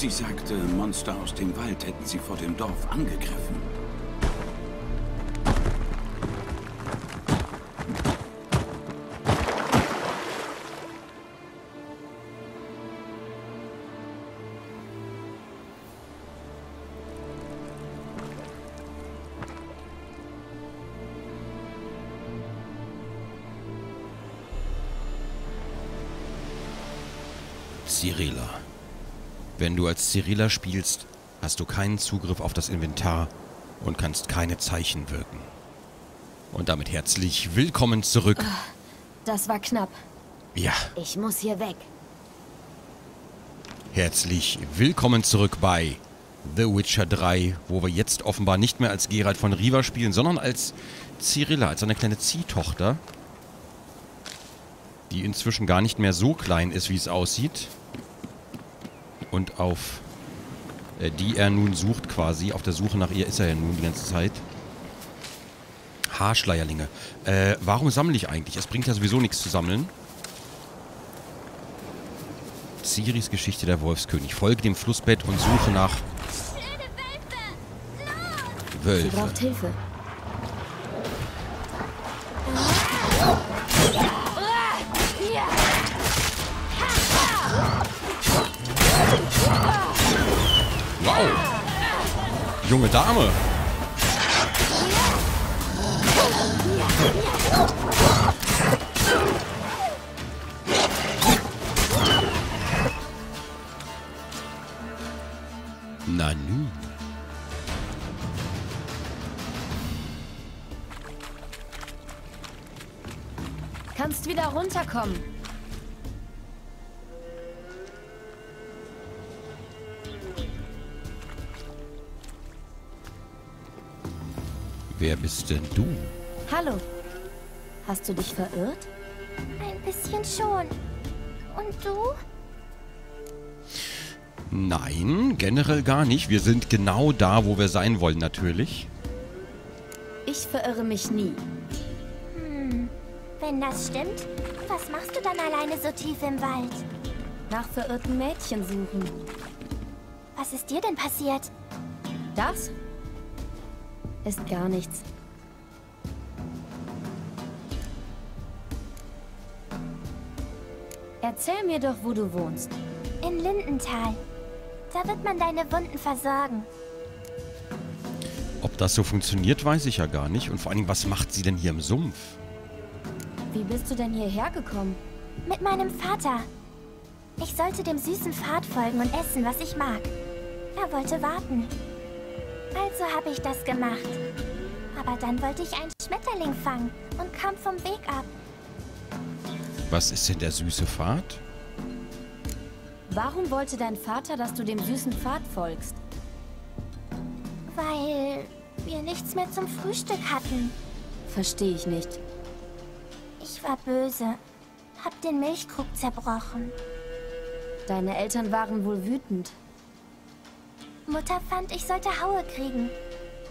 Sie sagte, Monster aus dem Wald hätten sie vor dem Dorf angegriffen. Als Cyrilla spielst, hast du keinen Zugriff auf das Inventar und kannst keine Zeichen wirken. Und damit herzlich willkommen zurück. Das war knapp. Ja, Ich muss hier weg. herzlich willkommen zurück bei The Witcher 3, wo wir jetzt offenbar nicht mehr als Geralt von Riva spielen, sondern als Cyrilla, als eine kleine Ziehtochter, die inzwischen gar nicht mehr so klein ist, wie es aussieht. Und auf äh, die er nun sucht quasi. Auf der Suche nach ihr ist er ja nun die ganze Zeit. Haarschleierlinge. Äh, warum sammle ich eigentlich? Es bringt ja sowieso nichts zu sammeln. Ciris Geschichte der Wolfskönig. Folge dem Flussbett und suche nach Sie Wölfe. braucht Hilfe. Junge Dame! Na nu. Kannst wieder runterkommen. Wer bist denn du? Hallo. Hast du dich verirrt? Ein bisschen schon. Und du? Nein, generell gar nicht. Wir sind genau da, wo wir sein wollen, natürlich. Ich verirre mich nie. Wenn das stimmt, was machst du dann alleine so tief im Wald? Nach verirrten Mädchen suchen. Was ist dir denn passiert? Das ist gar nichts. Erzähl mir doch, wo du wohnst. In Lindenthal. Da wird man deine Wunden versorgen. Ob das so funktioniert, weiß ich ja gar nicht. Und vor allen Dingen, was macht sie denn hier im Sumpf? Wie bist du denn hierher gekommen? Mit meinem Vater. Ich sollte dem süßen Pfad folgen und essen, was ich mag. Er wollte warten. Also habe ich das gemacht. Aber dann wollte ich einen Schmetterling fangen und kam vom Weg ab. Was ist denn der süße Pfad? Warum wollte dein Vater, dass du dem süßen Pfad folgst? Weil wir nichts mehr zum Frühstück hatten. Verstehe ich nicht. Ich war böse. Hab den Milchkrug zerbrochen. Deine Eltern waren wohl wütend. Mutter fand, ich sollte Haue kriegen.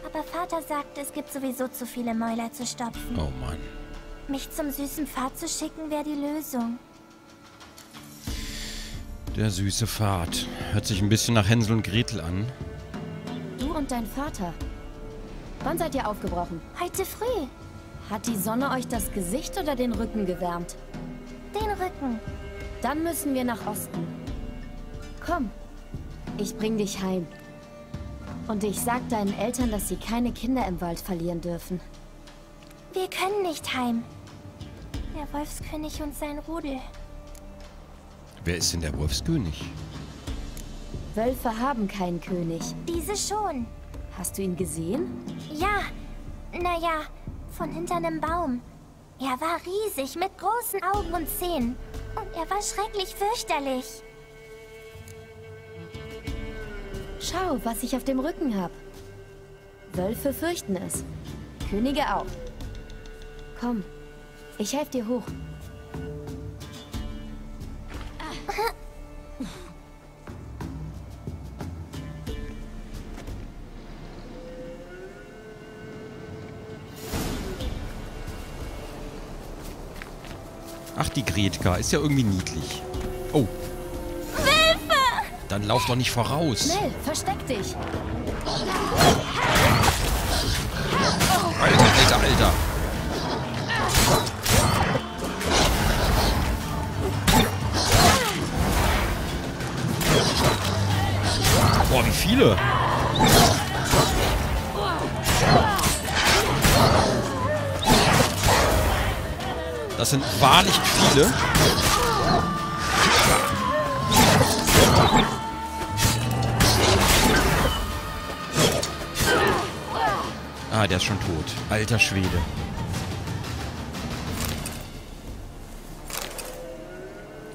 Aber Vater sagte, es gibt sowieso zu viele Mäuler zu stopfen. Oh Mann. Mich zum süßen Pfad zu schicken, wäre die Lösung. Der süße Pfad. Hört sich ein bisschen nach Hänsel und Gretel an. Du und dein Vater. Wann seid ihr aufgebrochen? Heute früh. Hat die Sonne euch das Gesicht oder den Rücken gewärmt? Den Rücken. Dann müssen wir nach Osten. Komm, ich bring dich heim. Und ich sag deinen Eltern, dass sie keine Kinder im Wald verlieren dürfen. Wir können nicht heim. Der Wolfskönig und sein Rudel. Wer ist denn der Wolfskönig? Wölfe haben keinen König. Diese schon. Hast du ihn gesehen? Ja. Naja, von hinter einem Baum. Er war riesig, mit großen Augen und Zähnen. Und er war schrecklich fürchterlich. Schau, was ich auf dem Rücken hab. Wölfe fürchten es. Könige auch. Komm, ich helf dir hoch. Ach, die Gretka. Ist ja irgendwie niedlich. Oh. Dann lauf doch nicht voraus. Schnell, versteck dich. Alter, alter, alter. Boah, wie viele? Das sind wahrlich viele. Ah, der ist schon tot. Alter Schwede.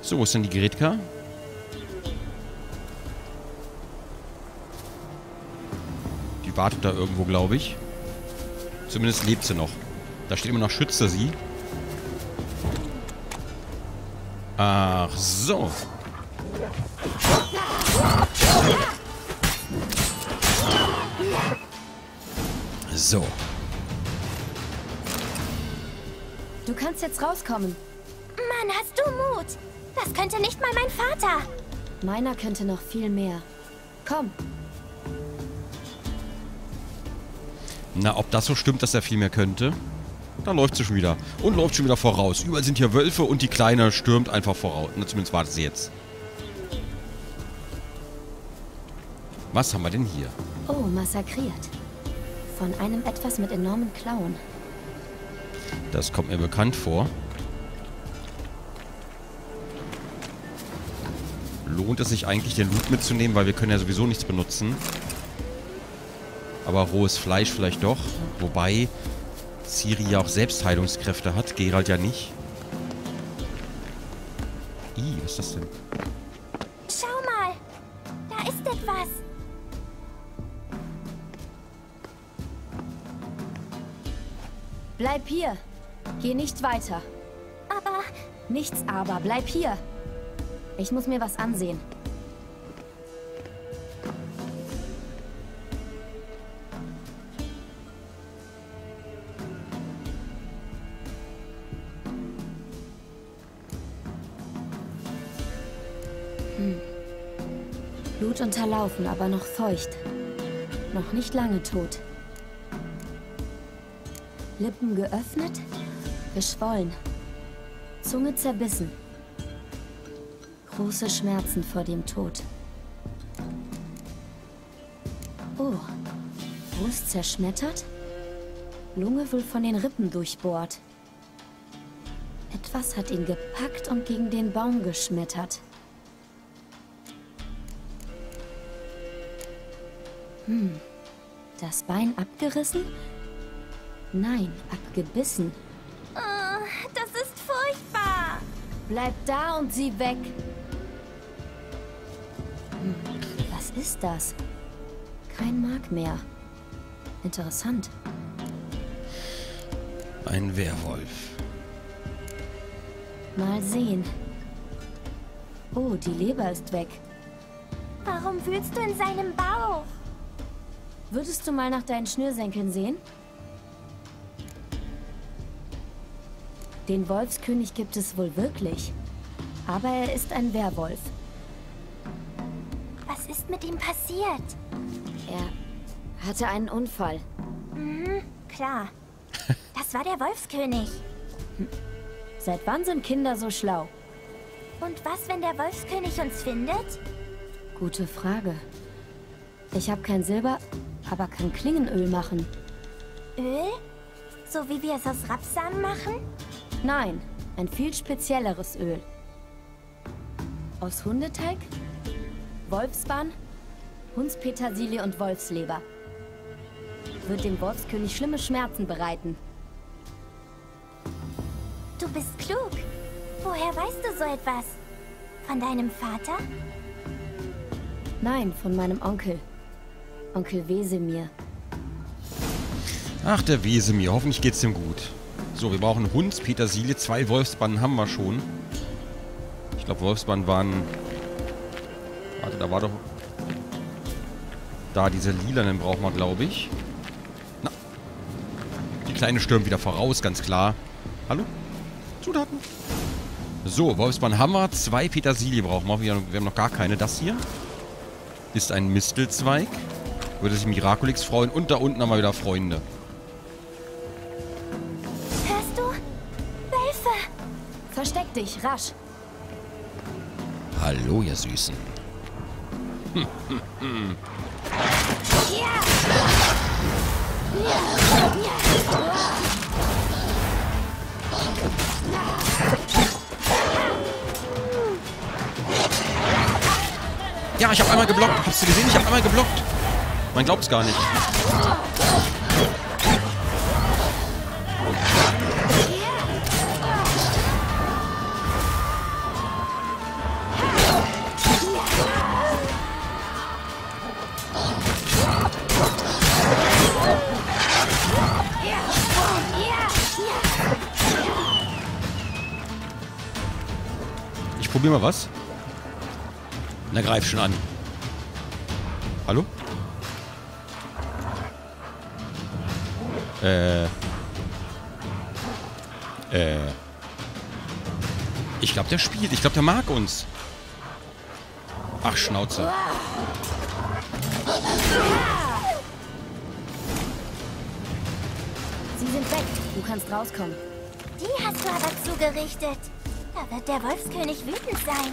So, wo ist denn die Gretka? Die wartet da irgendwo, glaube ich. Zumindest lebt sie noch. Da steht immer noch Schütze sie. Ach so. So. Du kannst jetzt rauskommen. Mann, hast du Mut? Das könnte nicht mal mein Vater. Meiner könnte noch viel mehr. Komm, Na, ob das so stimmt, dass er viel mehr könnte? Da läuft sie schon wieder. Und läuft schon wieder voraus. Überall sind hier Wölfe und die Kleine stürmt einfach voraus. Na, zumindest wartet sie jetzt. Was haben wir denn hier? Oh, massakriert. Von einem etwas mit enormen Klauen. Das kommt mir bekannt vor. Lohnt es sich eigentlich, den Loot mitzunehmen, weil wir können ja sowieso nichts benutzen. Aber rohes Fleisch vielleicht doch. Wobei Ciri ja auch selbst Heilungskräfte hat. Geralt ja nicht. Ih, was ist das denn? Bleib hier. Geh nicht weiter. Aber Nichts aber, bleib hier. Ich muss mir was ansehen. Hm. Blut unterlaufen, aber noch feucht. Noch nicht lange tot. Lippen geöffnet, geschwollen. Zunge zerbissen. Große Schmerzen vor dem Tod. Oh, Brust zerschmettert? Lunge wohl von den Rippen durchbohrt. Etwas hat ihn gepackt und gegen den Baum geschmettert. Hm, das Bein abgerissen? Nein, abgebissen. oh, das ist furchtbar. Bleib da und sieh weg. Hm, was ist das? Kein Mark mehr. Interessant. Ein Werwolf. Mal sehen. Oh, die Leber ist weg. Warum wühlst du in seinem Bauch? Würdest du mal nach deinen Schnürsenkeln sehen? Den Wolfskönig gibt es wohl wirklich. Aber er ist ein Werwolf. Was ist mit ihm passiert? Er hatte einen Unfall. Mhm, klar. Das war der Wolfskönig. Seit wann sind Kinder so schlau? Und was, wenn der Wolfskönig uns findet? Gute Frage. Ich habe kein Silber, aber kann Klingenöl machen. Öl? So wie wir es aus Rapsamen machen? Nein, ein viel spezielleres Öl. Aus Hundeteig, Wolfsbahn, Hundspetersilie und Wolfsleber. Wird dem Wolfskönig schlimme Schmerzen bereiten. Du bist klug. Woher weißt du so etwas? Von deinem Vater? Nein, von meinem Onkel. Onkel Wesemir. Ach, der Wesemir. Hoffentlich geht's ihm gut. So, wir brauchen Hundspetersilie. Zwei Wolfsbannen haben wir schon. Ich glaube, Wolfsbannen waren... Warte, da war doch... Da, diese lilanen brauchen wir, glaube ich. Na. Die Kleine stürmt wieder voraus, ganz klar. Hallo? Zutaten. So, Wolfsbann haben wir. Zwei Petersilie brauchen wir. Wir haben noch gar keine. Das hier. ist ein Mistelzweig. Würde sich Miraculix freuen. Und da unten haben wir wieder Freunde. Dich, rasch. Hallo, ihr Süßen. Ja, ich habe einmal geblockt. Hast du gesehen? Ich habe einmal geblockt. Man glaubt es gar nicht. Ich probiere mal was. Na, greif schon an. Hallo? Äh. Äh. Ich glaube, der spielt. Ich glaube, der mag uns. Ach, Schnauze. Sie sind weg. Du kannst rauskommen. Die hast du aber zugerichtet. Da wird der Wolfskönig wütend sein.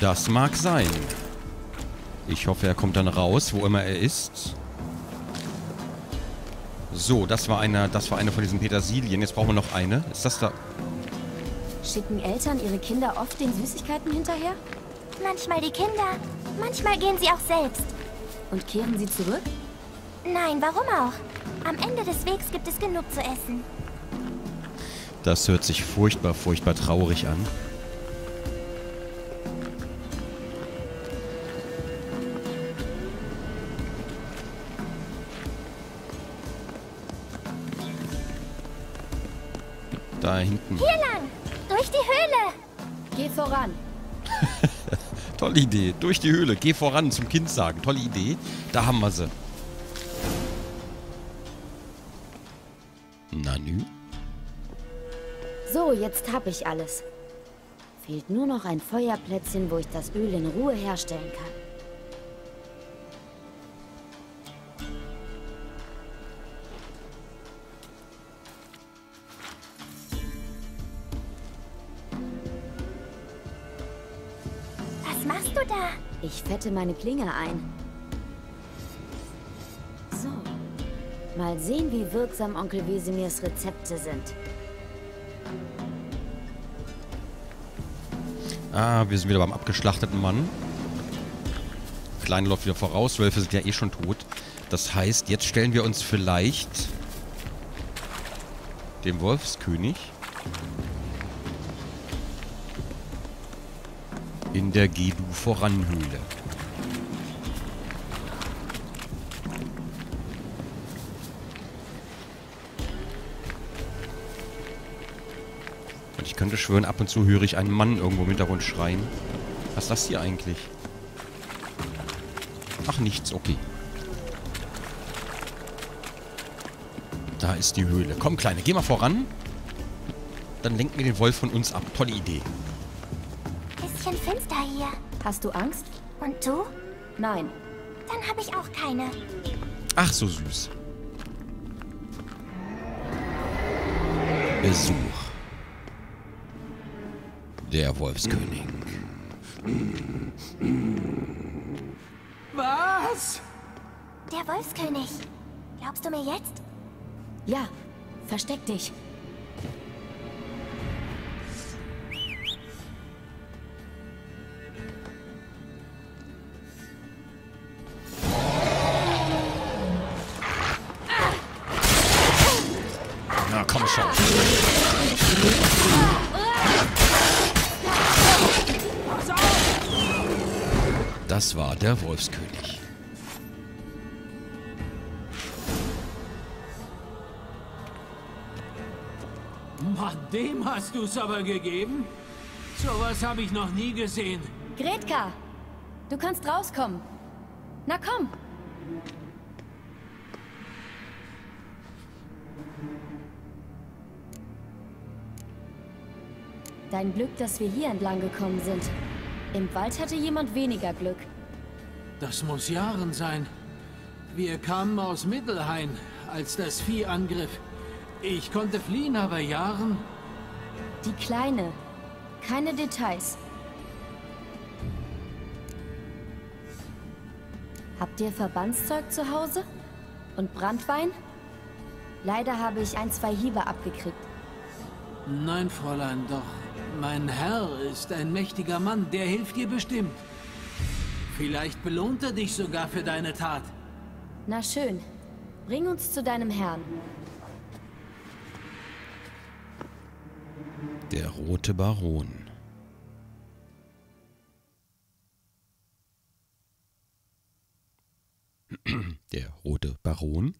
Das mag sein. Ich hoffe, er kommt dann raus, wo immer er ist. So, das war eine, das war eine von diesen Petersilien. Jetzt brauchen wir noch eine. Ist das da? Schicken Eltern ihre Kinder oft den Süßigkeiten hinterher? Manchmal die Kinder, manchmal gehen sie auch selbst. Und kehren sie zurück? Nein, warum auch? Am Ende des Wegs gibt es genug zu essen. Das hört sich furchtbar, furchtbar traurig an. Da hinten. Hier lang, durch die Höhle. Geh voran. Tolle Idee. Durch die Höhle. Geh voran zum Kind sagen. Tolle Idee. Da haben wir sie. Nanü? So, jetzt hab ich alles. Fehlt nur noch ein Feuerplätzchen, wo ich das Öl in Ruhe herstellen kann. Was machst du da? Ich fette meine Klinge ein. So. Mal sehen, wie wirksam Onkel Wesemirs Rezepte sind. Ah, wir sind wieder beim abgeschlachteten Mann. Kleine läuft wieder voraus. Wölfe sind ja eh schon tot. Das heißt, jetzt stellen wir uns vielleicht dem Wolfskönig in der Gedu-Voranhöhle. Könnte schwören, ab und zu höre ich einen Mann irgendwo im Hintergrund schreien. Was ist das hier eigentlich? Ach, nichts, okay. Da ist die Höhle. Komm, Kleine, geh mal voran. Dann lenken wir den Wolf von uns ab. Tolle Idee. Bisschen finster hier. Hast du Angst? Und du? Nein. Dann habe ich auch keine. Ach, so süß. Besuch. Der Wolfskönig. Was? Der Wolfskönig. Glaubst du mir jetzt? Ja, versteck dich. Der Wolfskönig. Mann, dem hast du's aber gegeben? Sowas habe ich noch nie gesehen. Gretka, du kannst rauskommen. Na komm. Dein Glück, dass wir hier entlang gekommen sind. Im Wald hatte jemand weniger Glück. Das muss Jahren sein. Wir kamen aus Mittelhain, als das Vieh angriff. Ich konnte fliehen, aber Jahren... Die Kleine. Keine Details. Habt ihr Verbandszeug zu Hause? Und Brandwein? Leider habe ich ein, zwei Hiebe abgekriegt. Nein, Fräulein, doch. Mein Herr ist ein mächtiger Mann, der hilft dir bestimmt. Vielleicht belohnt er dich sogar für deine Tat. Na schön. Bring uns zu deinem Herrn. Der rote Baron. Der rote Baron.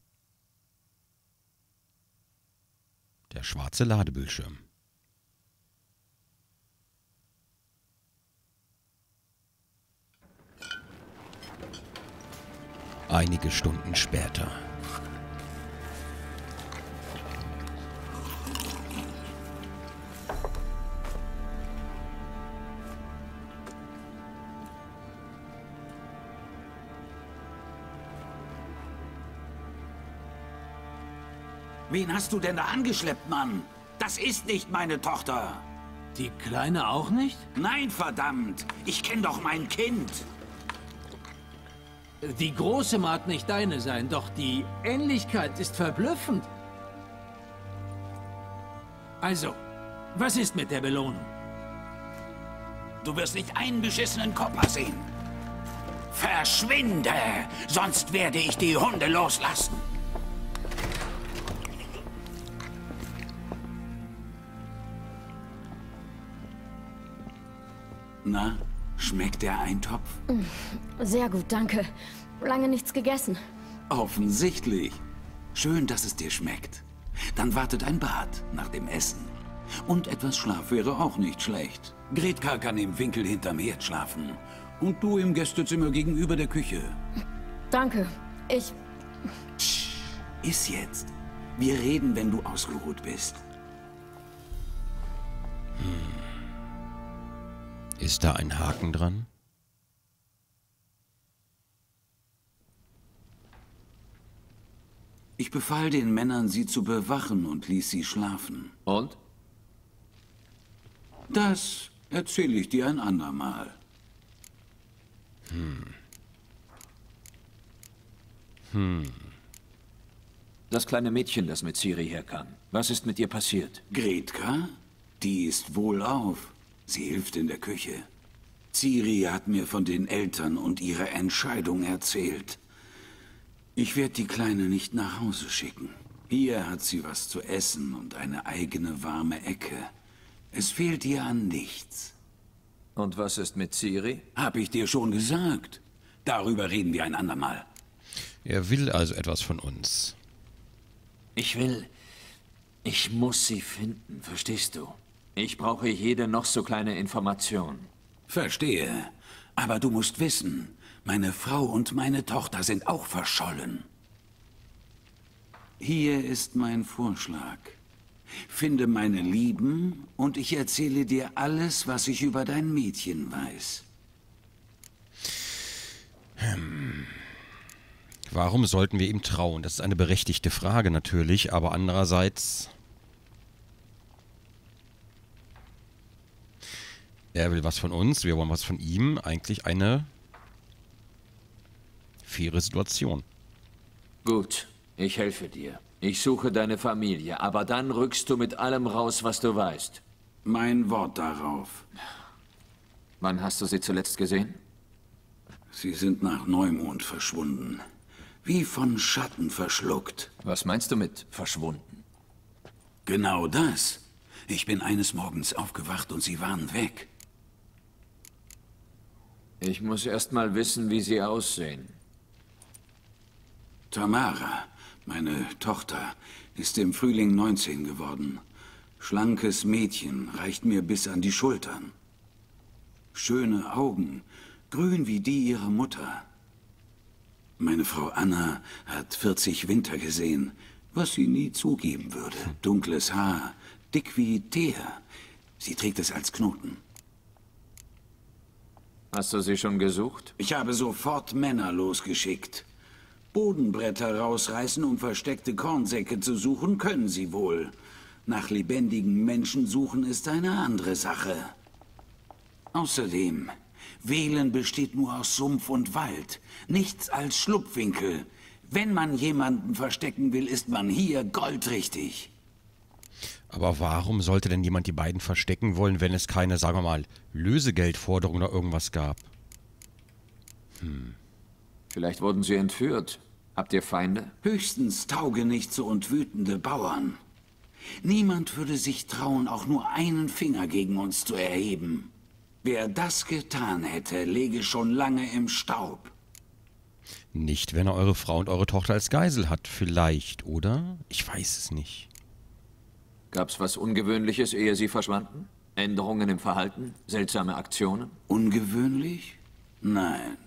Der schwarze Ladebildschirm. Einige Stunden später. Wen hast du denn da angeschleppt, Mann? Das ist nicht meine Tochter. Die Kleine auch nicht? Nein, verdammt. Ich kenne doch mein Kind. Die Große mag nicht deine sein, doch die Ähnlichkeit ist verblüffend. Also, was ist mit der Belohnung? Du wirst nicht einen beschissenen Kopper sehen. Verschwinde, sonst werde ich die Hunde loslassen. Na, schmeckt der Eintopf? Sehr gut, danke. Lange nichts gegessen. Offensichtlich. Schön, dass es dir schmeckt. Dann wartet ein Bad nach dem Essen. Und etwas Schlaf wäre auch nicht schlecht. Gretka kann im Winkel hinterm Herd schlafen. Und du im Gästezimmer gegenüber der Küche. Danke. Ich... Iss jetzt. Wir reden, wenn du ausgeruht bist. Ist da ein Haken dran? Ich befahl den Männern, sie zu bewachen und ließ sie schlafen. Und? Das erzähle ich dir ein andermal. Das kleine Mädchen, das mit Ciri herkam. Was ist mit ihr passiert? Gretka? Die ist wohlauf. Sie hilft in der Küche. Ciri hat mir von den Eltern und ihrer Entscheidung erzählt. Ich werde die Kleine nicht nach Hause schicken. Hier hat sie was zu essen und eine eigene warme Ecke. Es fehlt ihr an nichts. Und was ist mit Ciri? Hab ich dir schon gesagt. Darüber reden wir ein andermal. Er will also etwas von uns. Ich will... Ich muss sie finden, verstehst du? Ich brauche jede noch so kleine Information. Verstehe. Aber du musst wissen, meine Frau und meine Tochter sind auch verschollen. Hier ist mein Vorschlag. Finde meine Lieben und ich erzähle dir alles, was ich über dein Mädchen weiß. Warum sollten wir ihm trauen? Das ist eine berechtigte Frage natürlich, aber andererseits... Er will was von uns, wir wollen was von ihm. Eigentlich eine faire Situation. Gut, ich helfe dir. Ich suche deine Familie, aber dann rückst du mit allem raus, was du weißt. Mein Wort darauf. Wann hast du sie zuletzt gesehen? Sie sind nach Neumond verschwunden. Wie von Schatten verschluckt. Was meinst du mit verschwunden? Genau das. Ich bin eines Morgens aufgewacht und sie waren weg. Ich muss erst mal wissen, wie sie aussehen. Tamara, meine Tochter, ist im Frühling 19 geworden. Schlankes Mädchen, reicht mir bis an die Schultern. Schöne Augen, grün wie die ihrer Mutter. Meine Frau Anna hat 40 Winter gesehen, was sie nie zugeben würde. Dunkles Haar, dick wie Teer. Sie trägt es als Knoten. Hast du sie schon gesucht? Ich habe sofort Männer losgeschickt. Bodenbretter rausreißen, um versteckte Kornsäcke zu suchen, können sie wohl. Nach lebendigen Menschen suchen ist eine andere Sache. Außerdem, Wählen besteht nur aus Sumpf und Wald, nichts als Schlupfwinkel. Wenn man jemanden verstecken will, ist man hier goldrichtig. Aber warum sollte denn jemand die beiden verstecken wollen, wenn es keine, sagen wir mal, Lösegeldforderung oder irgendwas gab? Hm. Vielleicht wurden sie entführt. Habt ihr Feinde? Höchstens taugenichtse und wütende Bauern. Niemand würde sich trauen, auch nur einen Finger gegen uns zu erheben. Wer das getan hätte, läge schon lange im Staub. Nicht, wenn er eure Frau und eure Tochter als Geisel hat, vielleicht, oder? Ich weiß es nicht. Gab's was Ungewöhnliches, ehe Sie verschwanden? Änderungen im Verhalten? Seltsame Aktionen? Ungewöhnlich? Nein.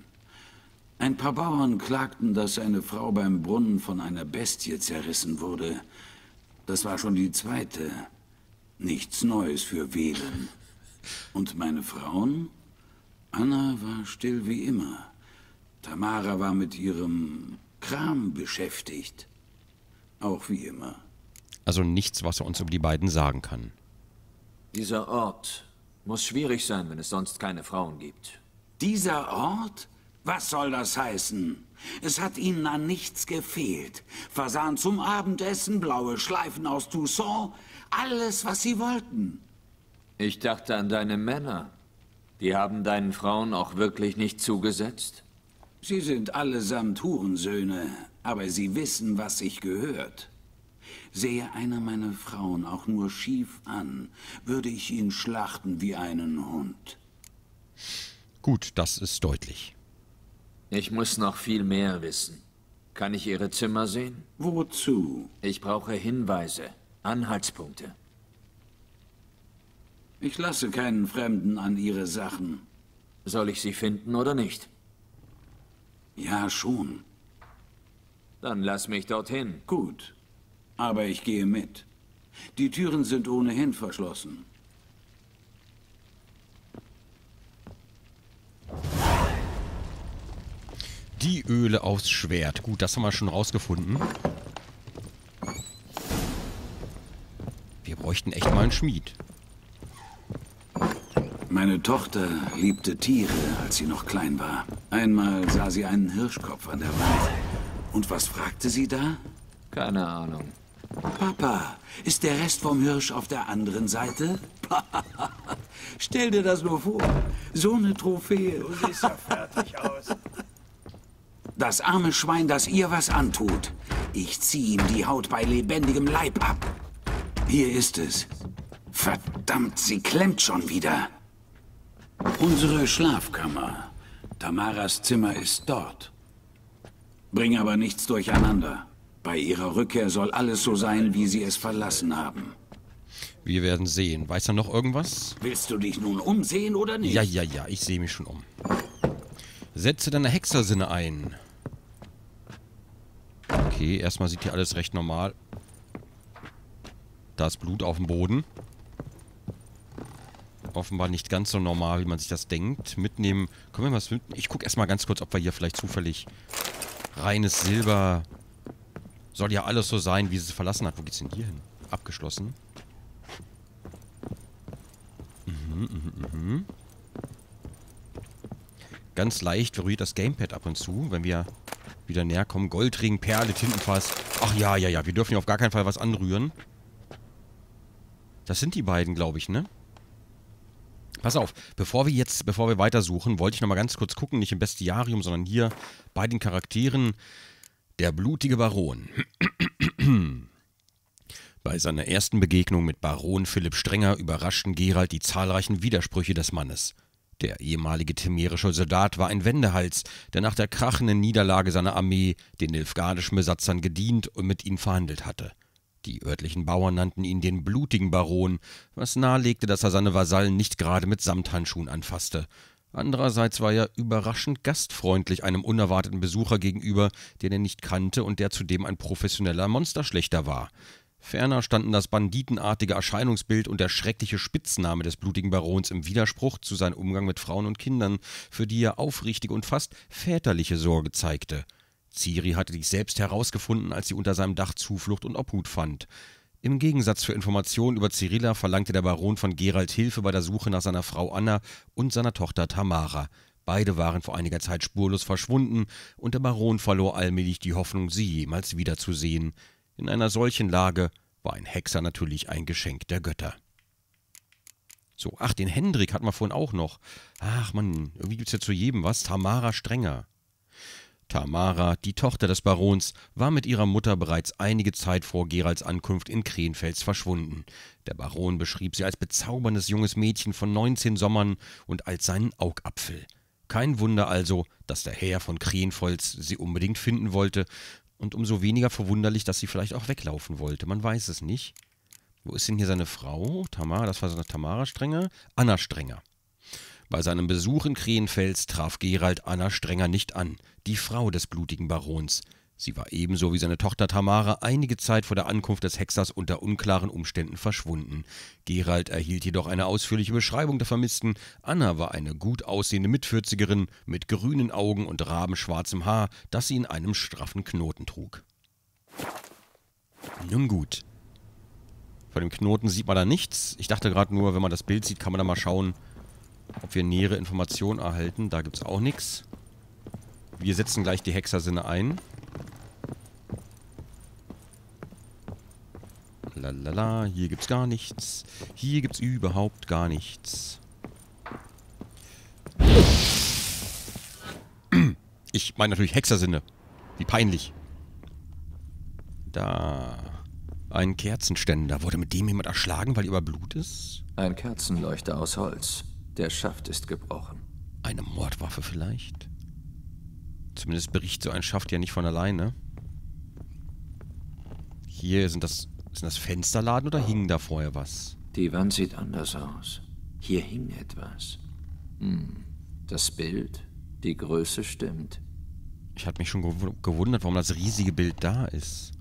Ein paar Bauern klagten, dass eine Frau beim Brunnen von einer Bestie zerrissen wurde. Das war schon die zweite. Nichts Neues für Wählen. Und meine Frauen? Anna war still wie immer. Tamara war mit ihrem Kram beschäftigt. Auch wie immer. Also nichts, was er uns über die beiden sagen kann. Dieser Ort muss schwierig sein, wenn es sonst keine Frauen gibt. Dieser Ort? Was soll das heißen? Es hat ihnen an nichts gefehlt. Fasan zum Abendessen, blaue Schleifen aus Toussaint, alles, was sie wollten. Ich dachte an deine Männer. Die haben deinen Frauen auch wirklich nicht zugesetzt? Sie sind allesamt Hurensöhne, aber sie wissen, was sich gehört. Sehe einer meiner Frauen auch nur schief an, würde ich ihn schlachten wie einen Hund. Gut, das ist deutlich. Ich muss noch viel mehr wissen. Kann ich Ihre Zimmer sehen? Wozu? Ich brauche Hinweise, Anhaltspunkte. Ich lasse keinen Fremden an ihre Sachen. Soll ich sie finden oder nicht? Ja, schon. Dann lass mich dorthin. Gut. Aber ich gehe mit. Die Türen sind ohnehin verschlossen. Die Öle aufs Schwert. Gut, das haben wir schon rausgefunden. Wir bräuchten echt mal einen Schmied. Meine Tochter liebte Tiere, als sie noch klein war. Einmal sah sie einen Hirschkopf an der Wand. Und was fragte sie da? Keine Ahnung. Papa, ist der Rest vom Hirsch auf der anderen Seite? Stell dir das nur vor. So eine Trophäe. Du siehst ja fertig aus. Das arme Schwein, das ihr was antut. Ich zieh ihm die Haut bei lebendigem Leib ab. Hier ist es. Verdammt, sie klemmt schon wieder. Unsere Schlafkammer. Tamaras Zimmer ist dort. Bring aber nichts durcheinander. Bei ihrer Rückkehr soll alles so sein, wie sie es verlassen haben. Wir werden sehen. Weiß er noch irgendwas? Willst du dich nun umsehen oder nicht? Ja, ja, ja, ich sehe mich schon um. Setze deine Hexersinne ein. Okay, erstmal sieht hier alles recht normal. Da ist Blut auf dem Boden. Offenbar nicht ganz so normal, wie man sich das denkt. Mitnehmen. Können wir was mitnehmen? Ich gucke erstmal ganz kurz, ob wir hier vielleicht zufällig reines Silber soll ja alles so sein, wie sie es verlassen hat. Wo geht's denn hier hin? Abgeschlossen. Mhm, mhm, mhm. Ganz leicht berührt das Gamepad ab und zu, wenn wir wieder näher kommen. Goldring, Perle, Tintenfass. Ach ja, ja, ja. Wir dürfen hier auf gar keinen Fall was anrühren. Das sind die beiden, glaube ich, ne? Pass auf, bevor wir jetzt, bevor wir weitersuchen, wollte ich nochmal ganz kurz gucken, nicht im Bestiarium, sondern hier bei den Charakteren. Der blutige Baron. Bei seiner ersten Begegnung mit Baron Philipp Strenger überraschten Gerald die zahlreichen Widersprüche des Mannes. Der ehemalige temerische Soldat war ein Wendehals, der nach der krachenden Niederlage seiner Armee den nilfgaardischen Besatzern gedient und mit ihnen verhandelt hatte. Die örtlichen Bauern nannten ihn den blutigen Baron, was nahelegte, dass er seine Vasallen nicht gerade mit Samthandschuhen anfasste. Andererseits war er überraschend gastfreundlich einem unerwarteten Besucher gegenüber, den er nicht kannte und der zudem ein professioneller Monsterschlechter war. Ferner standen das banditenartige Erscheinungsbild und der schreckliche Spitzname des blutigen Barons im Widerspruch zu seinem Umgang mit Frauen und Kindern, für die er aufrichtige und fast väterliche Sorge zeigte. Ciri hatte dies selbst herausgefunden, als sie unter seinem Dach Zuflucht und Obhut fand. Im Gegensatz für Informationen über Cyrilla verlangte der Baron von Gerald Hilfe bei der Suche nach seiner Frau Anna und seiner Tochter Tamara. Beide waren vor einiger Zeit spurlos verschwunden, und der Baron verlor allmählich die Hoffnung, sie jemals wiederzusehen. In einer solchen Lage war ein Hexer natürlich ein Geschenk der Götter. So, ach, den Hendrik hatten wir vorhin auch noch. Ach man, irgendwie gibt's ja zu jedem was. Tamara Strenger. Tamara, die Tochter des Barons, war mit ihrer Mutter bereits einige Zeit vor Geralds Ankunft in Krenfels verschwunden. Der Baron beschrieb sie als bezauberndes junges Mädchen von 19 Sommern und als seinen Augapfel. Kein Wunder also, dass der Herr von Krenfels sie unbedingt finden wollte, und umso weniger verwunderlich, dass sie vielleicht auch weglaufen wollte. Man weiß es nicht. Wo ist denn hier seine Frau? Tamara, das war seine Tamara Strenger? Anna Strenger. Bei seinem Besuch in Krenfels traf Gerald Anna Strenger nicht an, die Frau des blutigen Barons. Sie war ebenso wie seine Tochter Tamara einige Zeit vor der Ankunft des Hexers unter unklaren Umständen verschwunden. Gerald erhielt jedoch eine ausführliche Beschreibung der Vermissten. Anna war eine gut aussehende Mitvierzigerin mit grünen Augen und rabenschwarzem Haar, das sie in einem straffen Knoten trug. Nun gut. Von dem Knoten sieht man da nichts. Ich dachte gerade nur, wenn man das Bild sieht, kann man da mal schauen, ob wir nähere Informationen erhalten. Da gibt es auch nichts. Wir setzen gleich die Hexersinne ein. Lalala, hier gibt's gar nichts. Hier gibt's überhaupt gar nichts. Ich meine natürlich Hexersinne. Wie peinlich. Da. Ein Kerzenständer. Wurde mit dem jemand erschlagen, weil über Blut ist? Ein Kerzenleuchter aus Holz. Der Schaft ist gebrochen. Eine Mordwaffe vielleicht? Zumindest berichtet so ein Schaft ja nicht von alleine. Hier sind das sind das Fensterladen oder hing da vorher was? Die Wand sieht anders aus. Hier hing etwas. Hm. Das Bild, die Größe stimmt. Ich hatte mich schon gewundert, warum das riesige Bild da ist.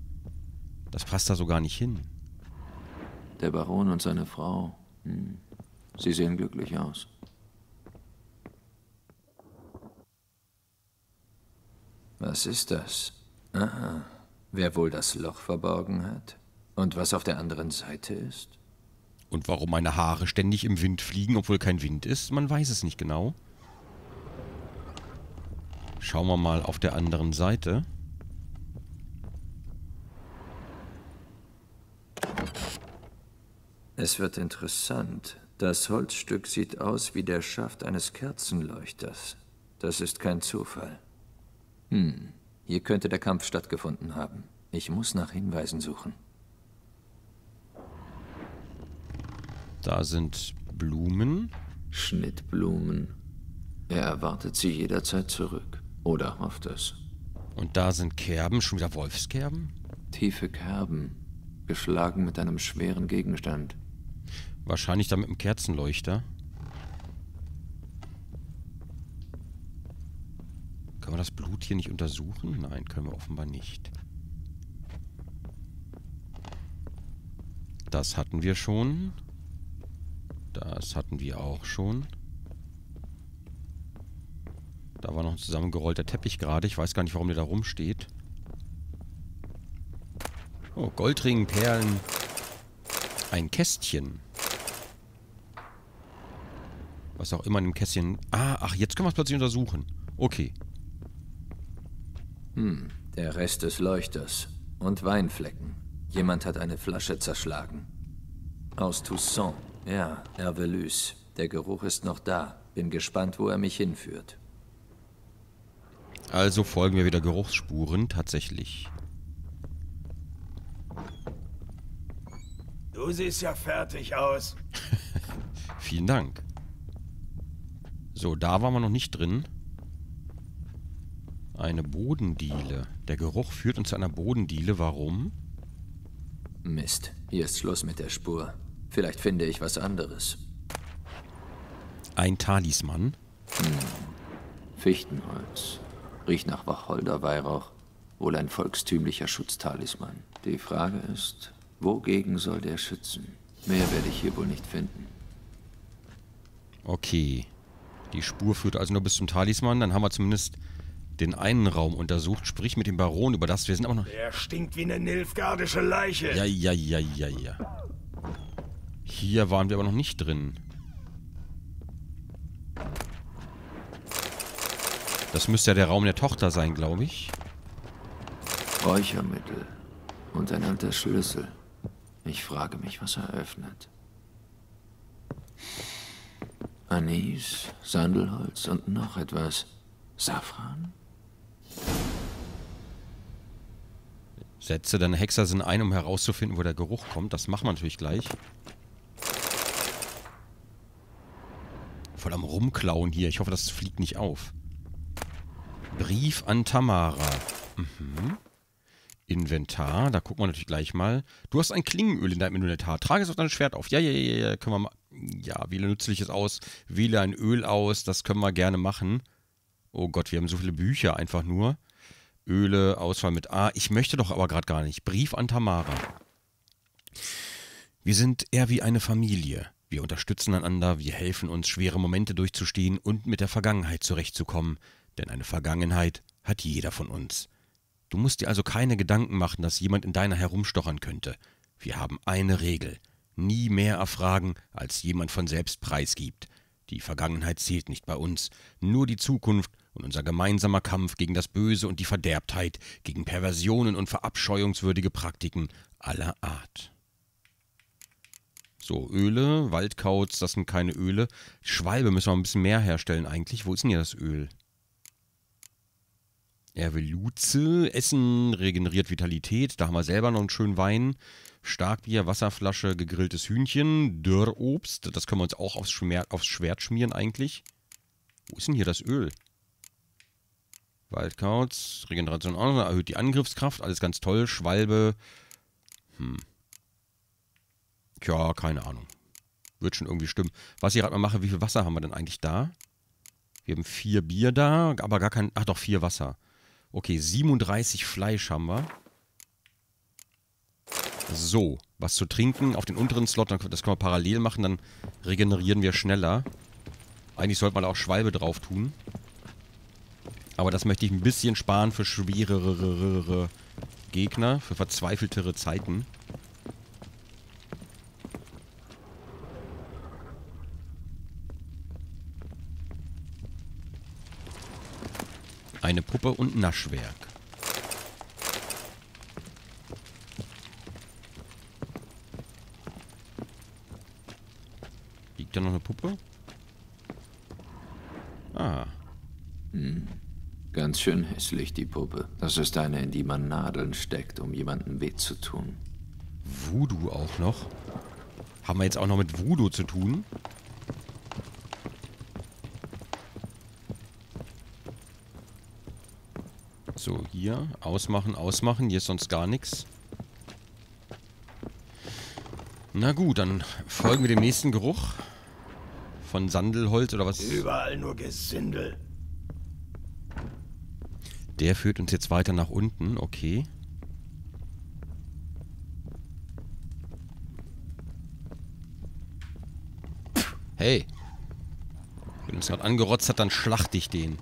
Das passt da so gar nicht hin. Der Baron und seine Frau. Hm. Sie sehen glücklich aus. Was ist das? Aha. Wer wohl das Loch verborgen hat? Und was auf der anderen Seite ist? Und warum meine Haare ständig im Wind fliegen, obwohl kein Wind ist, man weiß es nicht genau. Schauen wir mal auf der anderen Seite. Es wird interessant. Das Holzstück sieht aus wie der Schaft eines Kerzenleuchters. Das ist kein Zufall. Hm, hier könnte der Kampf stattgefunden haben. Ich muss nach Hinweisen suchen. Da sind Blumen. Schnittblumen. Er erwartet sie jederzeit zurück. Oder hofft es. Und da sind Kerben, schon wieder Wolfskerben? Tiefe Kerben. Geschlagen mit einem schweren Gegenstand. Wahrscheinlich dann mit einem Kerzenleuchter. Können wir das Blut hier nicht untersuchen? Nein, können wir offenbar nicht. Das hatten wir schon. Das hatten wir auch schon. Da war noch ein zusammengerollter Teppich gerade. Ich weiß gar nicht, warum der da rumsteht. Oh, Goldring, Perlen. Ein Kästchen. Was auch immer in dem Kästchen... Ah, ach, jetzt können wir es plötzlich untersuchen. Okay. Hm, der Rest des Leuchters. Und Weinflecken. Jemand hat eine Flasche zerschlagen. Aus Toussaint. Ja, Hervelus. Der Geruch ist noch da. Bin gespannt, wo er mich hinführt. Also folgen wir wieder Geruchsspuren, tatsächlich. Du siehst ja fertig aus. Vielen Dank. So, da waren wir noch nicht drin. Eine Bodendiele. Der Geruch führt uns zu einer Bodendiele. Warum? Mist. Hier ist Schluss mit der Spur. Vielleicht finde ich was anderes. Ein Talisman? Hm. Fichtenholz. Riecht nach Wacholderweihrauch. Wohl ein volkstümlicher Schutztalisman. Die Frage ist, Wogegen soll der schützen? Mehr werde ich hier wohl nicht finden. Okay. Die Spur führt also nur bis zum Talisman. Dann haben wir zumindest den einen Raum untersucht. Sprich mit dem Baron über das. Wir sind aber noch... Der stinkt wie eine nilfgardische Leiche. Ja, ja, ja, ja, ja. Hier waren wir aber noch nicht drin. Das müsste ja der Raum der Tochter sein, glaube ich. Räuchermittel und ein alter Schlüssel. Ich frage mich, was er öffnet. Anis, Sandelholz und noch etwas. Safran? Setze deine Hexersinn ein, um herauszufinden, wo der Geruch kommt. Das machen wir natürlich gleich. Voll am Rumklauen hier. Ich hoffe, das fliegt nicht auf. Brief an Tamara. Mhm. Inventar, da gucken wir natürlich gleich mal. Du hast ein Klingenöl in deinem Inventar. Trage es auf dein Schwert auf. Ja, ja, ja, ja, können wir mal. Ja, wähle Nützliches aus. Wähle ein Öl aus. Das können wir gerne machen. Oh Gott, wir haben so viele Bücher einfach nur. Öle, Auswahl mit A. Ich möchte doch aber gerade gar nicht. Brief an Tamara. Wir sind eher wie eine Familie. Wir unterstützen einander, wir helfen uns, schwere Momente durchzustehen und mit der Vergangenheit zurechtzukommen. Denn eine Vergangenheit hat jeder von uns. Du musst dir also keine Gedanken machen, dass jemand in deiner herumstochern könnte. Wir haben eine Regel. Nie mehr erfragen, als jemand von selbst preisgibt. Die Vergangenheit zählt nicht bei uns, nur die Zukunft und unser gemeinsamer Kampf gegen das Böse und die Verderbtheit, gegen Perversionen und verabscheuungswürdige Praktiken aller Art. So, Öle, Waldkauz, das sind keine Öle. Schwalbe müssen wir ein bisschen mehr herstellen eigentlich. Wo ist denn hier das Öl? Erveluze, Essen regeneriert Vitalität. Da haben wir selber noch einen schönen Wein. Starkbier, Wasserflasche, gegrilltes Hühnchen, Dürrobst. Das können wir uns auch aufs, Schmer aufs Schwert schmieren eigentlich. Wo ist denn hier das Öl? Waldkauz, Regeneration erhöht die Angriffskraft. Alles ganz toll. Schwalbe. Hm. Tja, keine Ahnung. Wird schon irgendwie stimmen. Was ich gerade mal mache, wie viel Wasser haben wir denn eigentlich da? Wir haben vier Bier da, aber gar kein... Ach doch, vier Wasser. Okay, 37 Fleisch haben wir. So, was zu trinken auf den unteren Slot, das können wir parallel machen, dann regenerieren wir schneller. Eigentlich sollte man auch Schwalbe drauf tun. Aber das möchte ich ein bisschen sparen für schwerere Gegner, für verzweifeltere Zeiten. Eine Puppe und Naschwerk. Da noch eine Puppe? Ah. Hm. Ganz schön hässlich, die Puppe. Das ist eine, in die man Nadeln steckt, um jemandem weh zu tun. Voodoo auch noch? Haben wir jetzt auch noch mit Voodoo zu tun? So, hier. Ausmachen, ausmachen. Hier ist sonst gar nichts. Na gut, dann folgen wir dem nächsten Geruch. Von Sandelholz oder was? Überall nur Gesindel. Der führt uns jetzt weiter nach unten. Okay. Hey. Wenn uns gerade angerotzt hat, dann schlacht ich den.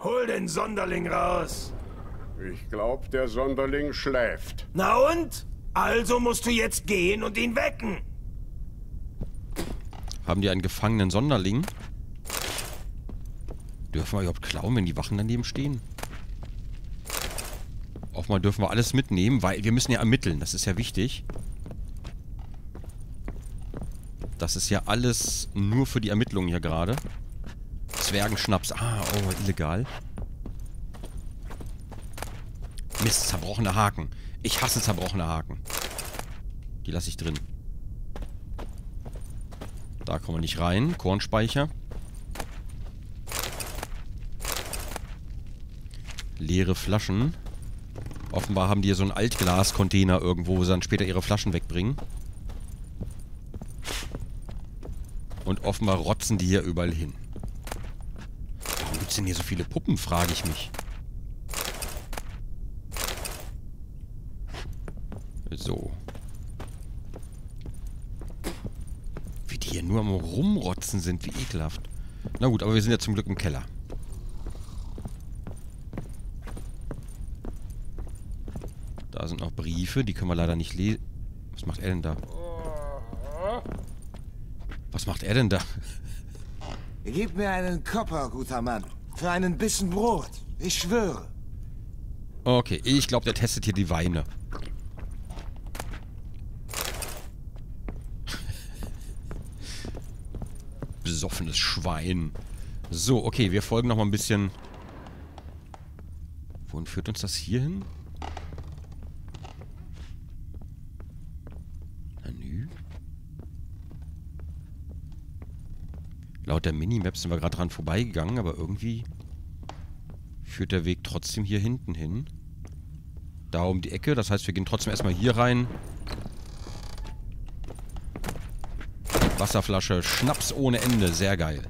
Hol den Sonderling raus. Ich glaube, der Sonderling schläft. Na und? Also musst du jetzt gehen und ihn wecken. Haben die einen gefangenen Sonderling? Dürfen wir überhaupt klauen, wenn die Wachen daneben stehen? Auch mal dürfen wir alles mitnehmen, weil wir müssen ja ermitteln. Das ist ja wichtig. Das ist ja alles nur für die Ermittlungen hier gerade. Zwergenschnaps. Ah, oh, illegal. Mist, zerbrochene Haken. Ich hasse zerbrochene Haken. Die lasse ich drin. Da kommen wir nicht rein. Kornspeicher. Leere Flaschen. Offenbar haben die hier so einen Altglas-Container irgendwo, wo sie dann später ihre Flaschen wegbringen. Und offenbar rotzen die hier überall hin. Warum gibt es denn hier so viele Puppen, frage ich mich. So. Wie die hier nur am Rumrotzen sind, wie ekelhaft. Na gut, aber wir sind ja zum Glück im Keller. Da sind noch Briefe, die können wir leider nicht lesen. Was macht er denn da? Was macht er denn da? Gib mir einen Kopper, guter Mann. Für einen Bissen Brot. Ich schwöre. Okay, ich glaube, der testet hier die Weine. Schwein. So, okay, wir folgen noch mal ein bisschen. Wohin führt uns das hier hin? Menü. Laut der Minimap sind wir gerade dran vorbeigegangen, aber irgendwie führt der Weg trotzdem hier hinten hin. Da um die Ecke. Das heißt, wir gehen trotzdem erstmal hier rein. Wasserflasche. Schnaps ohne Ende. Sehr geil.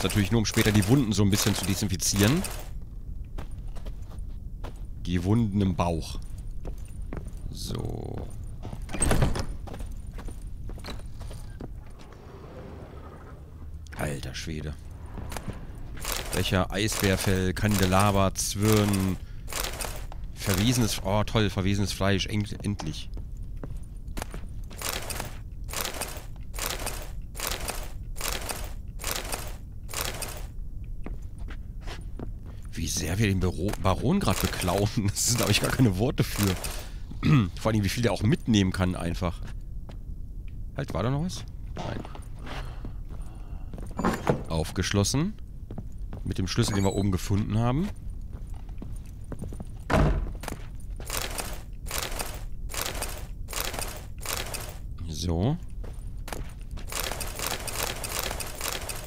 Ist natürlich nur, um später die Wunden so ein bisschen zu desinfizieren. Die Wunden im Bauch. So. Alter Schwede. Becher, Eisbärfell, Kandelaber, Zwirn. Verwesenes... Oh, toll, verwesenes Fleisch. Endlich. Wie sehr wir den Büro Baron gerade beklauen. Das sind, glaube ich, gar keine Worte für. Vor allem, wie viel der auch mitnehmen kann, einfach. Halt, war da noch was? Nein. Aufgeschlossen. Mit dem Schlüssel, den wir oben gefunden haben. So.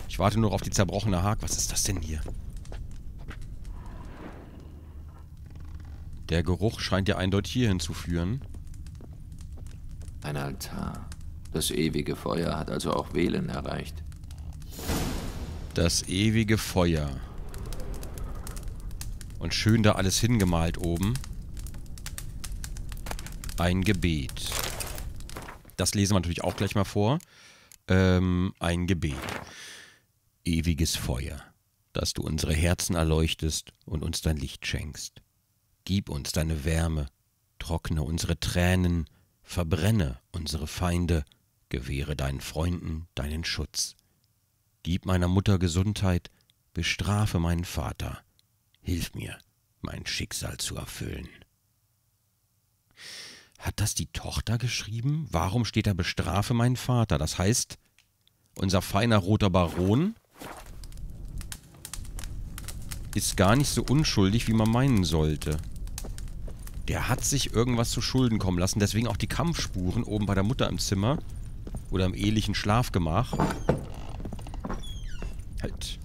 Ich warte nur auf die zerbrochene Haag. Was ist das denn hier? Der Geruch scheint ja eindeutig hier hinzuführen. Ein Altar. Das ewige Feuer hat also auch Wählen erreicht. Das ewige Feuer. Und schön da alles hingemalt oben. Ein Gebet. Das lesen wir natürlich auch gleich mal vor. Ähm, ein Gebet. Ewiges Feuer, dass du unsere Herzen erleuchtest und uns dein Licht schenkst. Gib uns deine Wärme, trockne unsere Tränen, verbrenne unsere Feinde, gewähre deinen Freunden deinen Schutz. Gib meiner Mutter Gesundheit, bestrafe meinen Vater, hilf mir, mein Schicksal zu erfüllen. Hat das die Tochter geschrieben? Warum steht da bestrafe meinen Vater? Das heißt, unser feiner roter Baron ist gar nicht so unschuldig, wie man meinen sollte. Der hat sich irgendwas zu Schulden kommen lassen. Deswegen auch die Kampfspuren oben bei der Mutter im Zimmer. Oder im ehelichen Schlafgemach. Halt.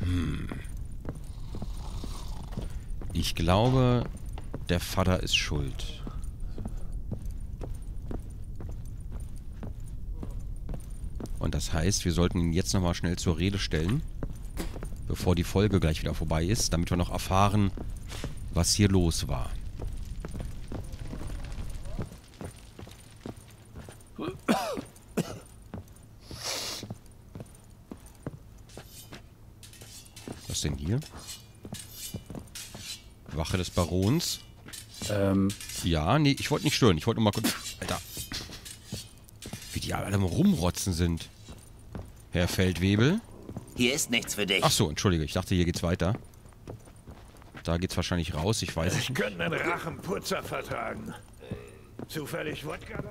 Hm. Ich glaube, der Vater ist schuld. Das heißt, wir sollten ihn jetzt nochmal schnell zur Rede stellen, bevor die Folge gleich wieder vorbei ist, damit wir noch erfahren, was hier los war. Was denn hier? Wache des Barons. Ähm. Ja, nee, ich wollte nicht stören. Ich wollte nur mal kurz... Alter. Wie die alle mal rumrotzen sind. Herr Feldwebel. Hier ist nichts für dich. Ach so, entschuldige. Ich dachte, hier geht's weiter. Da geht's wahrscheinlich raus. Ich weiß Ich nicht. könnte einen Rachenputzer vertragen. Zufällig Wodka?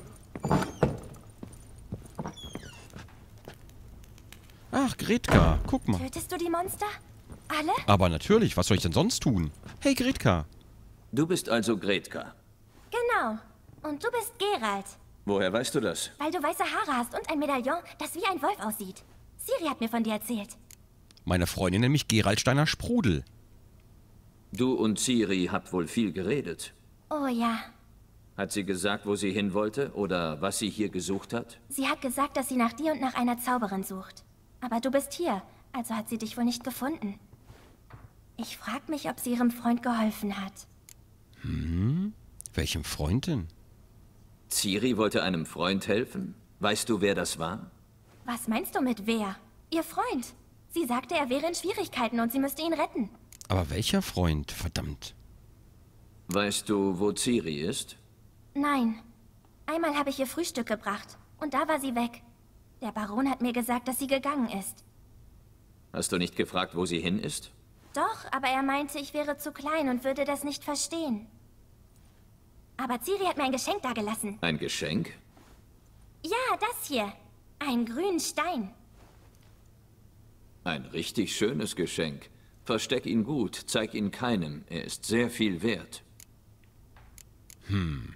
Ach, Gretka. Guck mal. Tötest du die Monster? Alle? Aber natürlich. Was soll ich denn sonst tun? Hey, Gretka. Du bist also Gretka. Genau. Und du bist Gerald. Woher weißt du das? Weil du weiße Haare hast und ein Medaillon, das wie ein Wolf aussieht. Siri hat mir von dir erzählt. Meine Freundin nämlich Gerald Steiner Sprudel. Du und Ciri habt wohl viel geredet. Oh ja. Hat sie gesagt, wo sie hin wollte oder was sie hier gesucht hat? Sie hat gesagt, dass sie nach dir und nach einer Zauberin sucht. Aber du bist hier, also hat sie dich wohl nicht gefunden. Ich frag mich, ob sie ihrem Freund geholfen hat. Hm? Welchem Freund denn? Ciri wollte einem Freund helfen? Weißt du, wer das war? Was meinst du mit wer? Ihr Freund. Sie sagte, er wäre in Schwierigkeiten und sie müsste ihn retten. Aber welcher Freund? Verdammt. Weißt du, wo Ciri ist? Nein. Einmal habe ich ihr Frühstück gebracht und da war sie weg. Der Baron hat mir gesagt, dass sie gegangen ist. Hast du nicht gefragt, wo sie hin ist? Doch, aber er meinte, ich wäre zu klein und würde das nicht verstehen. Aber Ciri hat mir ein Geschenk dagelassen. Ein Geschenk? Ja, das hier. Ein grünen Stein. Ein richtig schönes Geschenk. Versteck ihn gut, zeig ihn keinem. Er ist sehr viel wert. Hm.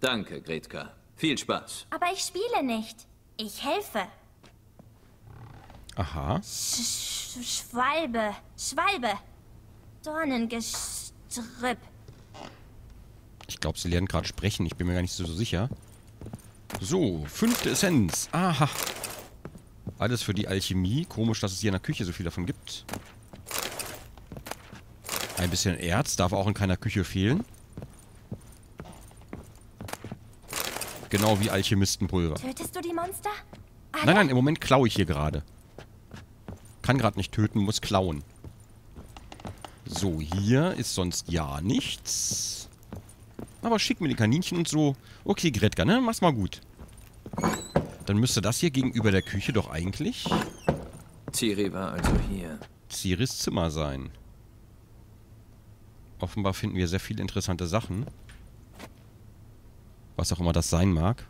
Danke, Gretka. Viel Spaß. Aber ich spiele nicht. Ich helfe. Aha. Sch Sch Schwalbe. Schwalbe. Dornengestrüpp. Ich glaube, sie lernen gerade sprechen. Ich bin mir gar nicht so, so sicher. So, fünfte Essenz. Aha. Alles für die Alchemie. Komisch, dass es hier in der Küche so viel davon gibt. Ein bisschen Erz darf auch in keiner Küche fehlen. Genau wie Alchemistenpulver. Tötest du die Monster? Alle? Nein, nein, im Moment klaue ich hier gerade. Kann gerade nicht töten, muss klauen. So, hier ist sonst ja nichts. Aber schick mir die Kaninchen und so. Okay, Gretka, ne? Mach's mal gut. Dann müsste das hier gegenüber der Küche doch eigentlich... Ciri war also hier. Ciris Zimmer sein. Offenbar finden wir sehr viele interessante Sachen. Was auch immer das sein mag.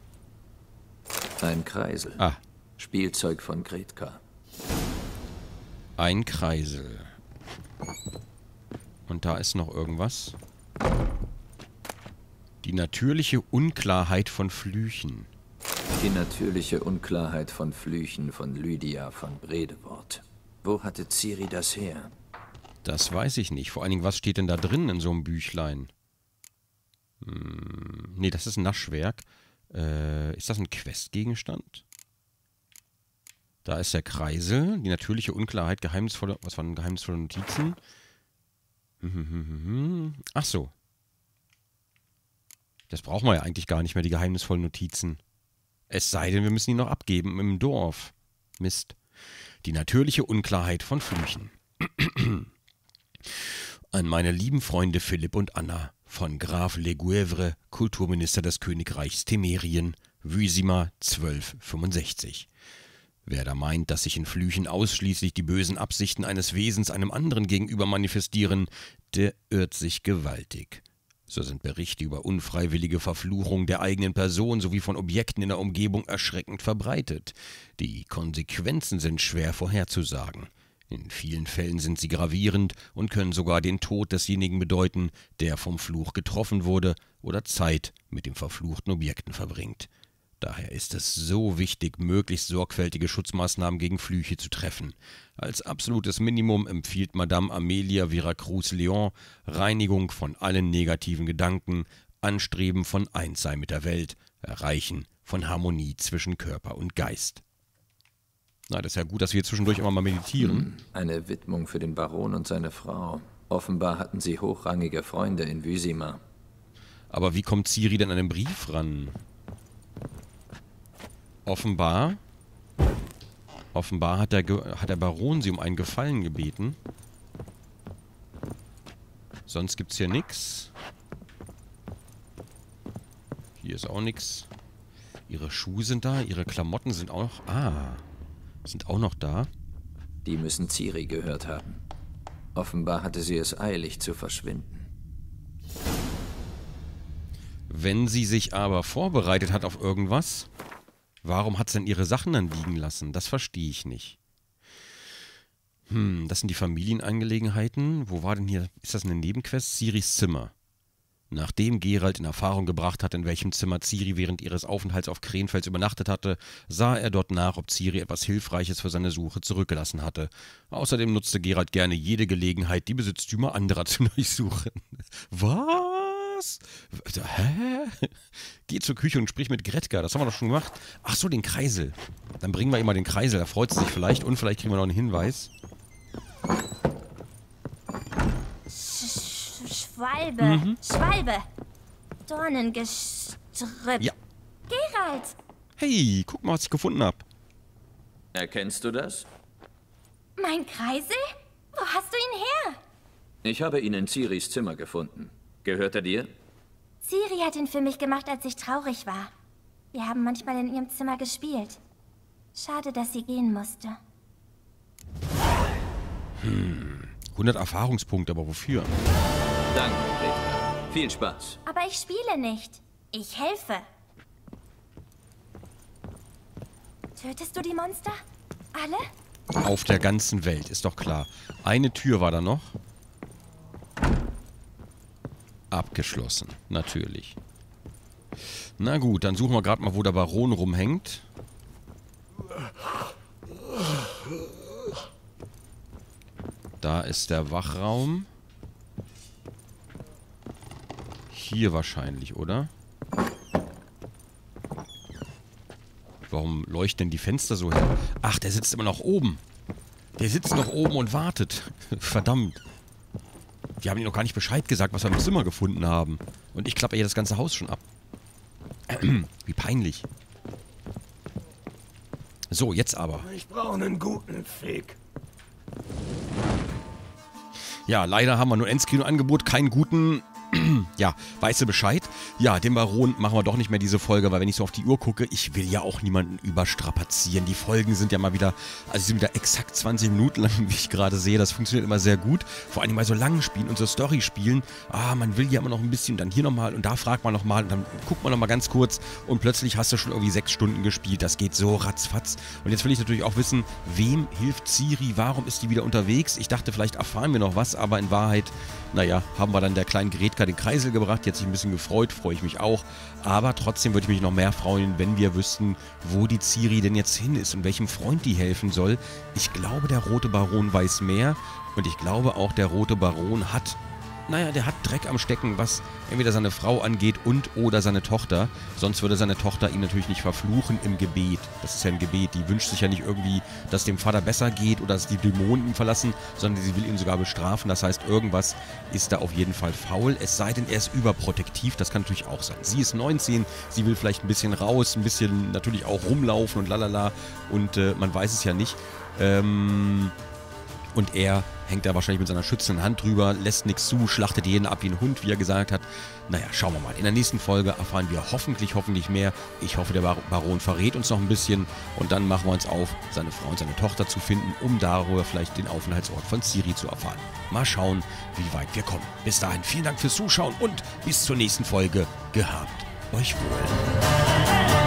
Ein Kreisel. Ah. Spielzeug von Gretka. Ein Kreisel. Und da ist noch irgendwas. Die natürliche Unklarheit von Flüchen. Die natürliche Unklarheit von Flüchen von Lydia von Bredewort. Wo hatte Ciri das her? Das weiß ich nicht. Vor allen Dingen, was steht denn da drin in so einem Büchlein? Hm, nee, das ist ein Naschwerk. Äh, ist das ein Questgegenstand? Da ist der Kreisel, die natürliche Unklarheit, geheimnisvolle, was waren geheimnisvolle Notizen? Ach so. Das brauchen wir ja eigentlich gar nicht mehr, die geheimnisvollen Notizen. Es sei denn, wir müssen ihn noch abgeben im Dorf. Mist. Die natürliche Unklarheit von Flüchen. An meine lieben Freunde Philipp und Anna von Graf Leguevre, Kulturminister des Königreichs Temerien, Wysima 1265. Wer da meint, dass sich in Flüchen ausschließlich die bösen Absichten eines Wesens einem anderen gegenüber manifestieren, der irrt sich gewaltig. So sind Berichte über unfreiwillige Verfluchung der eigenen Person sowie von Objekten in der Umgebung erschreckend verbreitet. Die Konsequenzen sind schwer vorherzusagen. In vielen Fällen sind sie gravierend und können sogar den Tod desjenigen bedeuten, der vom Fluch getroffen wurde oder Zeit mit den verfluchten Objekten verbringt. Daher ist es so wichtig, möglichst sorgfältige Schutzmaßnahmen gegen Flüche zu treffen. Als absolutes Minimum empfiehlt Madame Amelia Veracruz-Leon Reinigung von allen negativen Gedanken, Anstreben von Einssein mit der Welt, Erreichen von Harmonie zwischen Körper und Geist. Na, das ist ja gut, dass wir zwischendurch immer mal meditieren. Eine Widmung für den Baron und seine Frau. Offenbar hatten sie hochrangige Freunde in Wysima. Aber wie kommt Ciri denn an den Brief ran? Offenbar. Offenbar hat der, hat der Baron sie um einen Gefallen gebeten. Sonst gibt's hier nichts. Hier ist auch nichts. Ihre Schuhe sind da, ihre Klamotten sind auch noch... Ah, sind auch noch da. Die müssen Ciri gehört haben. Offenbar hatte sie es eilig zu verschwinden. Wenn sie sich aber vorbereitet hat auf irgendwas, Warum hat sie denn ihre Sachen dann liegen lassen? Das verstehe ich nicht. Hm, das sind die Familienangelegenheiten. Wo war denn hier? Ist das eine Nebenquest? Ciris Zimmer. Nachdem Gerald in Erfahrung gebracht hat, in welchem Zimmer Ciri während ihres Aufenthalts auf Krenfels übernachtet hatte, sah er dort nach, ob Ciri etwas Hilfreiches für seine Suche zurückgelassen hatte. Außerdem nutzte Gerald gerne jede Gelegenheit, die Besitztümer anderer zu durchsuchen. Was? Was? Hä? Geh zur Küche und sprich mit Gretka. Das haben wir doch schon gemacht. Ach so, den Kreisel. Dann bringen wir ihm mal den Kreisel. Da freut sie sich vielleicht. Und vielleicht kriegen wir noch einen Hinweis. Sch Schwalbe. Schwalbe. Dornengestrüpp. Ja. Gerald. Hey, guck mal, was ich gefunden habe. Erkennst du das? Mein Kreisel? Wo hast du ihn her? Ich habe ihn in Ciris Zimmer gefunden. Gehört er dir? Siri hat ihn für mich gemacht, als ich traurig war. Wir haben manchmal in ihrem Zimmer gespielt. Schade, dass sie gehen musste. 100 Erfahrungspunkte, aber wofür? Danke, Greta. Viel Spaß. Aber ich spiele nicht. Ich helfe. Tötest du die Monster? Alle? Auf der ganzen Welt, ist doch klar. Eine Tür war da noch. Abgeschlossen, natürlich. Na gut, dann suchen wir gerade mal, wo der Baron rumhängt. Da ist der Wachraum. Hier wahrscheinlich, oder? Warum leuchten denn die Fenster so hell? Ach, der sitzt immer noch oben. Der sitzt noch oben und wartet. Verdammt. Wir haben ihm noch gar nicht Bescheid gesagt, was wir im Zimmer gefunden haben. Und ich klappe hier das ganze Haus schon ab. Wie peinlich. So, jetzt aber. Ich brauche einen guten Fick. Ja, leider haben wir nur Endscreen-Angebot, keinen guten. ja, weißt du Bescheid? Ja, den Baron machen wir doch nicht mehr diese Folge, weil wenn ich so auf die Uhr gucke, ich will ja auch niemanden überstrapazieren. Die Folgen sind ja mal wieder, also sie sind wieder exakt 20 Minuten lang, wie ich gerade sehe. Das funktioniert immer sehr gut. Vor allem bei so langen Spielen und so Story-Spielen. Ah, man will ja immer noch ein bisschen, dann hier nochmal und da fragt man nochmal und dann guckt man nochmal ganz kurz und plötzlich hast du schon irgendwie sechs Stunden gespielt. Das geht so ratzfatz. Und jetzt will ich natürlich auch wissen, wem hilft Siri? Warum ist die wieder unterwegs? Ich dachte, vielleicht erfahren wir noch was, aber in Wahrheit, naja, haben wir dann der kleinen Gretka den Kreisel gebracht. Hat sich ein bisschen gefreut, freue ich mich auch. Aber trotzdem würde ich mich noch mehr freuen, wenn wir wüssten, wo die Ciri denn jetzt hin ist und welchem Freund die helfen soll. Ich glaube, der Rote Baron weiß mehr. Und ich glaube auch, der Rote Baron hat naja, der hat Dreck am Stecken, was entweder seine Frau angeht und oder seine Tochter. Sonst würde seine Tochter ihn natürlich nicht verfluchen im Gebet. Das ist ja ein Gebet. Die wünscht sich ja nicht irgendwie, dass dem Vater besser geht oder dass die Dämonen ihn verlassen, sondern sie will ihn sogar bestrafen. Das heißt, irgendwas ist da auf jeden Fall faul. Es sei denn, er ist überprotektiv. Das kann natürlich auch sein. Sie ist 19, sie will vielleicht ein bisschen raus, ein bisschen natürlich auch rumlaufen und lalala. Und äh, man weiß es ja nicht. Ähm, und er hängt da wahrscheinlich mit seiner schützenden Hand drüber, lässt nichts zu, schlachtet jeden ab wie ein Hund, wie er gesagt hat. Naja, schauen wir mal. In der nächsten Folge erfahren wir hoffentlich, hoffentlich mehr. Ich hoffe, der Bar Baron verrät uns noch ein bisschen. Und dann machen wir uns auf, seine Frau und seine Tochter zu finden, um darüber vielleicht den Aufenthaltsort von Ciri zu erfahren. Mal schauen, wie weit wir kommen. Bis dahin, vielen Dank fürs Zuschauen und bis zur nächsten Folge. Gehabt euch wohl.